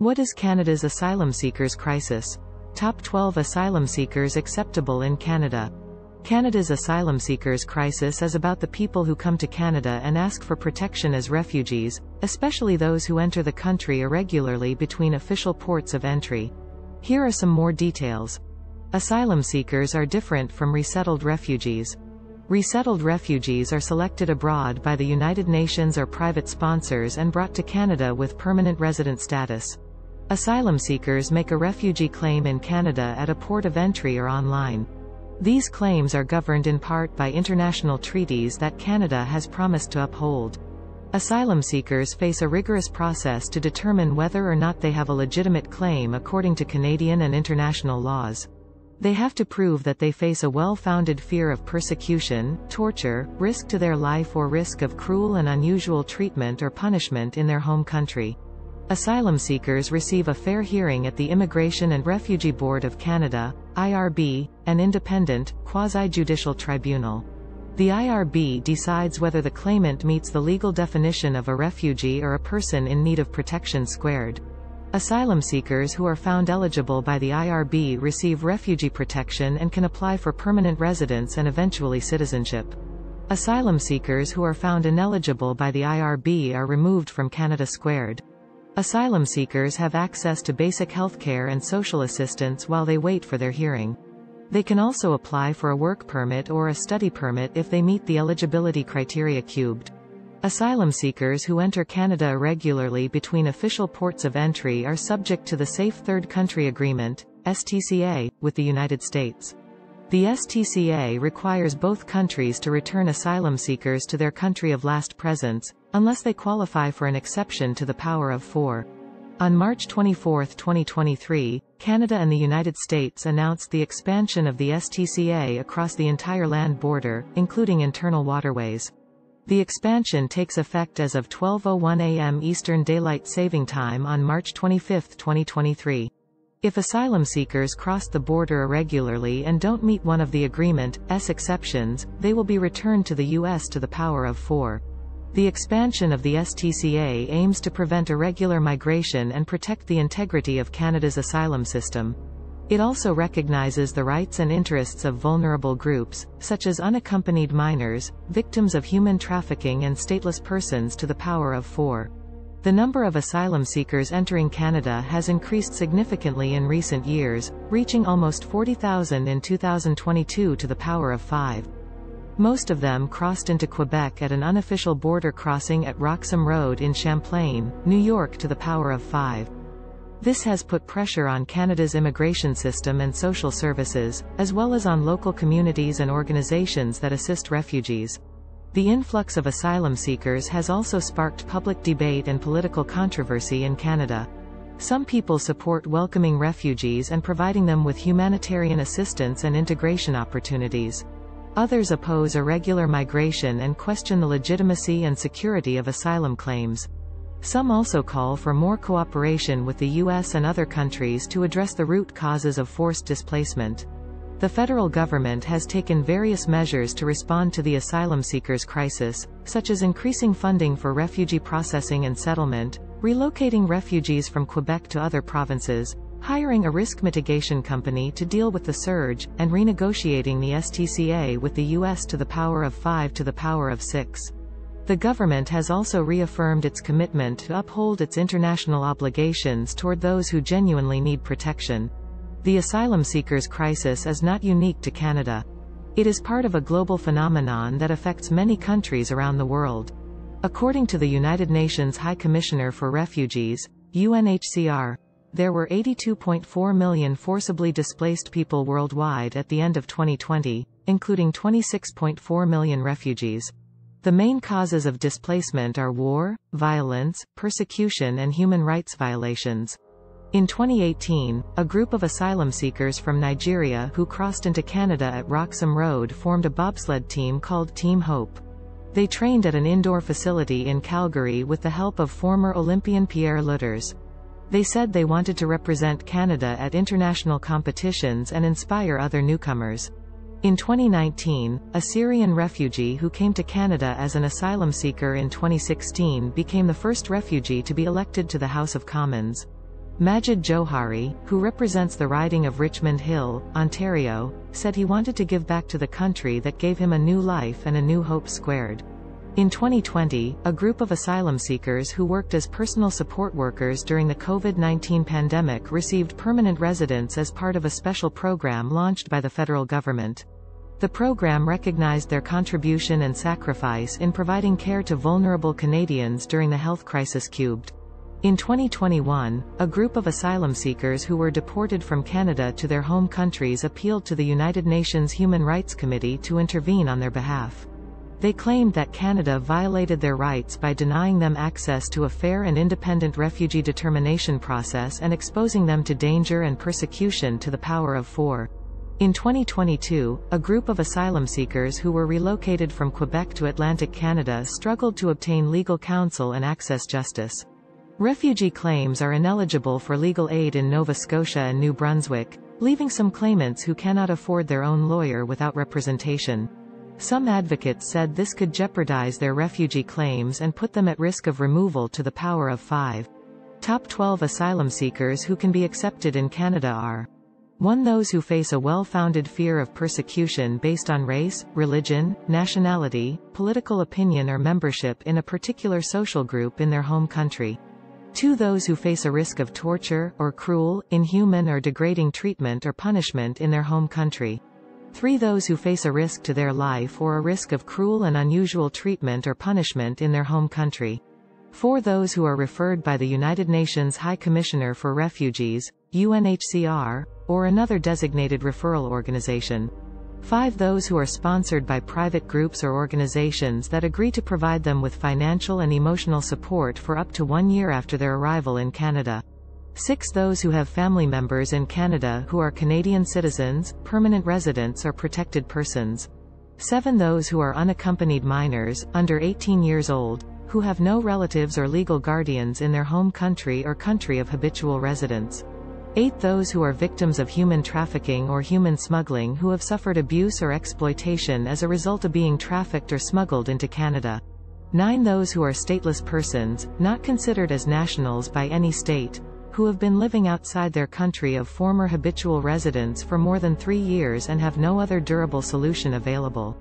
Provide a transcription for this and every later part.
What is Canada's asylum seekers crisis? Top 12 asylum seekers acceptable in Canada. Canada's asylum seekers crisis is about the people who come to Canada and ask for protection as refugees, especially those who enter the country irregularly between official ports of entry. Here are some more details. Asylum seekers are different from resettled refugees. Resettled refugees are selected abroad by the United Nations or private sponsors and brought to Canada with permanent resident status. Asylum seekers make a refugee claim in Canada at a port of entry or online. These claims are governed in part by international treaties that Canada has promised to uphold. Asylum seekers face a rigorous process to determine whether or not they have a legitimate claim according to Canadian and international laws. They have to prove that they face a well-founded fear of persecution, torture, risk to their life or risk of cruel and unusual treatment or punishment in their home country. Asylum seekers receive a fair hearing at the Immigration and Refugee Board of Canada, IRB, an independent, quasi-judicial tribunal. The IRB decides whether the claimant meets the legal definition of a refugee or a person in need of protection squared. Asylum seekers who are found eligible by the IRB receive refugee protection and can apply for permanent residence and eventually citizenship. Asylum seekers who are found ineligible by the IRB are removed from Canada squared. Asylum seekers have access to basic healthcare and social assistance while they wait for their hearing. They can also apply for a work permit or a study permit if they meet the eligibility criteria cubed. Asylum seekers who enter Canada irregularly between official ports of entry are subject to the Safe Third Country Agreement, STCA, with the United States. The STCA requires both countries to return asylum seekers to their country of last presence, unless they qualify for an exception to the power of four. On March 24, 2023, Canada and the United States announced the expansion of the STCA across the entire land border, including internal waterways. The expansion takes effect as of 12.01 a.m. Eastern Daylight Saving Time on March 25, 2023. If asylum seekers cross the border irregularly and don't meet one of the agreement's exceptions, they will be returned to the U.S. to the power of four. The expansion of the STCA aims to prevent irregular migration and protect the integrity of Canada's asylum system. It also recognizes the rights and interests of vulnerable groups, such as unaccompanied minors, victims of human trafficking and stateless persons to the power of four. The number of asylum seekers entering Canada has increased significantly in recent years, reaching almost 40,000 in 2022 to the power of 5. Most of them crossed into Quebec at an unofficial border crossing at Roxham Road in Champlain, New York to the power of 5. This has put pressure on Canada's immigration system and social services, as well as on local communities and organizations that assist refugees. The influx of asylum seekers has also sparked public debate and political controversy in Canada. Some people support welcoming refugees and providing them with humanitarian assistance and integration opportunities. Others oppose irregular migration and question the legitimacy and security of asylum claims. Some also call for more cooperation with the U.S. and other countries to address the root causes of forced displacement. The federal government has taken various measures to respond to the asylum seekers crisis, such as increasing funding for refugee processing and settlement, relocating refugees from Quebec to other provinces, hiring a risk mitigation company to deal with the surge, and renegotiating the STCA with the U.S. to the power of 5 to the power of 6. The government has also reaffirmed its commitment to uphold its international obligations toward those who genuinely need protection. The asylum seekers crisis is not unique to Canada. It is part of a global phenomenon that affects many countries around the world. According to the United Nations High Commissioner for Refugees, UNHCR, there were 82.4 million forcibly displaced people worldwide at the end of 2020, including 26.4 million refugees. The main causes of displacement are war, violence, persecution and human rights violations. In 2018, a group of asylum seekers from Nigeria who crossed into Canada at Roxham Road formed a bobsled team called Team Hope. They trained at an indoor facility in Calgary with the help of former Olympian Pierre Lutters. They said they wanted to represent Canada at international competitions and inspire other newcomers. In 2019, a Syrian refugee who came to Canada as an asylum seeker in 2016 became the first refugee to be elected to the House of Commons. Majid Jowhari, who represents the riding of Richmond Hill, Ontario, said he wanted to give back to the country that gave him a new life and a new hope squared. In 2020, a group of asylum seekers who worked as personal support workers during the COVID-19 pandemic received permanent residence as part of a special program launched by the federal government. The program recognized their contribution and sacrifice in providing care to vulnerable Canadians during the health crisis cubed. In 2021, a group of asylum seekers who were deported from Canada to their home countries appealed to the United Nations Human Rights Committee to intervene on their behalf. They claimed that Canada violated their rights by denying them access to a fair and independent refugee determination process and exposing them to danger and persecution to the power of four. In 2022, a group of asylum seekers who were relocated from Quebec to Atlantic Canada struggled to obtain legal counsel and access justice. Refugee claims are ineligible for legal aid in Nova Scotia and New Brunswick, leaving some claimants who cannot afford their own lawyer without representation. Some advocates said this could jeopardize their refugee claims and put them at risk of removal to the power of five. Top 12 asylum seekers who can be accepted in Canada are 1. Those who face a well-founded fear of persecution based on race, religion, nationality, political opinion or membership in a particular social group in their home country. 2. Those who face a risk of torture, or cruel, inhuman or degrading treatment or punishment in their home country. 3. Those who face a risk to their life or a risk of cruel and unusual treatment or punishment in their home country. 4. Those who are referred by the United Nations High Commissioner for Refugees, UNHCR, or another designated referral organization. 5. Those who are sponsored by private groups or organizations that agree to provide them with financial and emotional support for up to one year after their arrival in Canada. 6. Those who have family members in Canada who are Canadian citizens, permanent residents or protected persons. 7. Those who are unaccompanied minors, under 18 years old, who have no relatives or legal guardians in their home country or country of habitual residence. 8. Those who are victims of human trafficking or human smuggling who have suffered abuse or exploitation as a result of being trafficked or smuggled into Canada. 9. Those who are stateless persons, not considered as nationals by any state, who have been living outside their country of former habitual residence for more than three years and have no other durable solution available.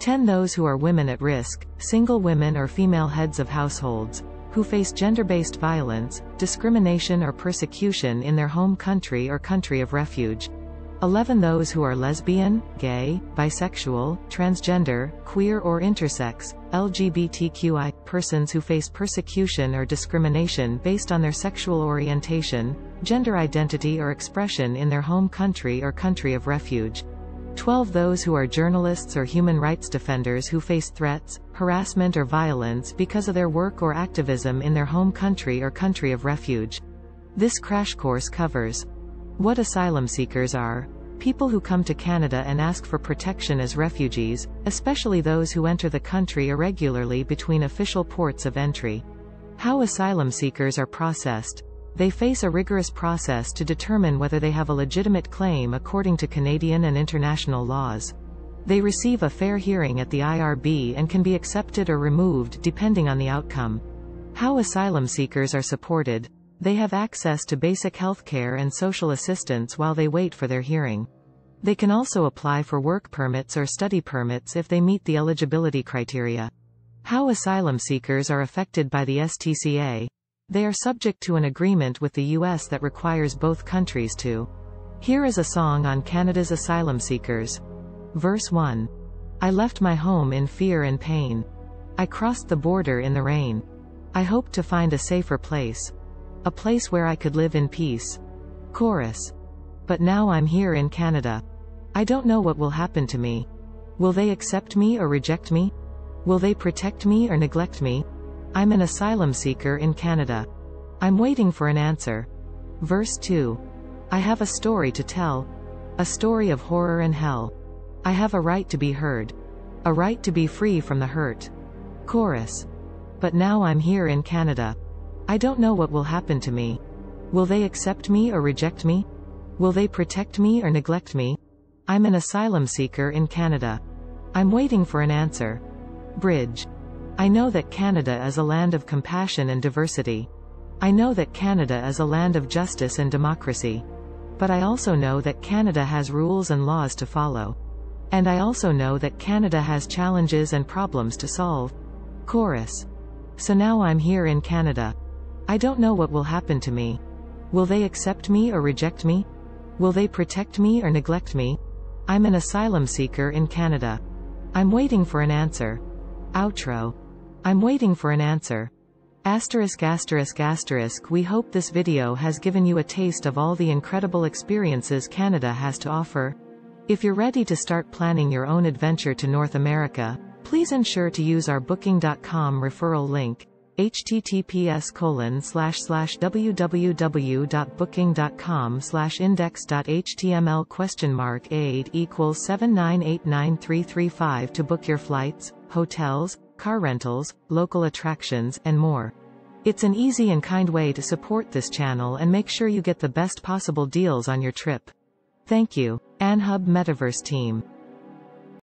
10. Those who are women at risk, single women or female heads of households, who face gender-based violence, discrimination or persecution in their home country or country of refuge. 11 Those who are lesbian, gay, bisexual, transgender, queer or intersex, LGBTQI, persons who face persecution or discrimination based on their sexual orientation, gender identity or expression in their home country or country of refuge. 12 Those who are journalists or human rights defenders who face threats, harassment or violence because of their work or activism in their home country or country of refuge. This crash course covers what asylum seekers are, people who come to Canada and ask for protection as refugees, especially those who enter the country irregularly between official ports of entry. How asylum seekers are processed, they face a rigorous process to determine whether they have a legitimate claim according to Canadian and international laws. They receive a fair hearing at the IRB and can be accepted or removed depending on the outcome. How asylum seekers are supported. They have access to basic health care and social assistance while they wait for their hearing. They can also apply for work permits or study permits if they meet the eligibility criteria. How asylum seekers are affected by the STCA. They are subject to an agreement with the U.S. that requires both countries to. Here is a song on Canada's asylum seekers. Verse 1. I left my home in fear and pain. I crossed the border in the rain. I hoped to find a safer place. A place where I could live in peace. Chorus. But now I'm here in Canada. I don't know what will happen to me. Will they accept me or reject me? Will they protect me or neglect me? I'm an asylum seeker in Canada. I'm waiting for an answer. Verse 2. I have a story to tell. A story of horror and hell. I have a right to be heard. A right to be free from the hurt. Chorus. But now I'm here in Canada. I don't know what will happen to me. Will they accept me or reject me? Will they protect me or neglect me? I'm an asylum seeker in Canada. I'm waiting for an answer. Bridge. I know that Canada is a land of compassion and diversity. I know that Canada is a land of justice and democracy. But I also know that Canada has rules and laws to follow. And I also know that Canada has challenges and problems to solve. Chorus. So now I'm here in Canada. I don't know what will happen to me. Will they accept me or reject me? Will they protect me or neglect me? I'm an asylum seeker in Canada. I'm waiting for an answer. Outro. I'm waiting for an answer. Asterisk asterisk asterisk we hope this video has given you a taste of all the incredible experiences Canada has to offer. If you're ready to start planning your own adventure to North America, please ensure to use our booking.com referral link https colon slash slash www.booking.com slash index.html question mark aid equals 7989335 to book your flights, hotels, car rentals, local attractions, and more. It's an easy and kind way to support this channel and make sure you get the best possible deals on your trip. Thank you, Anhub Metaverse team.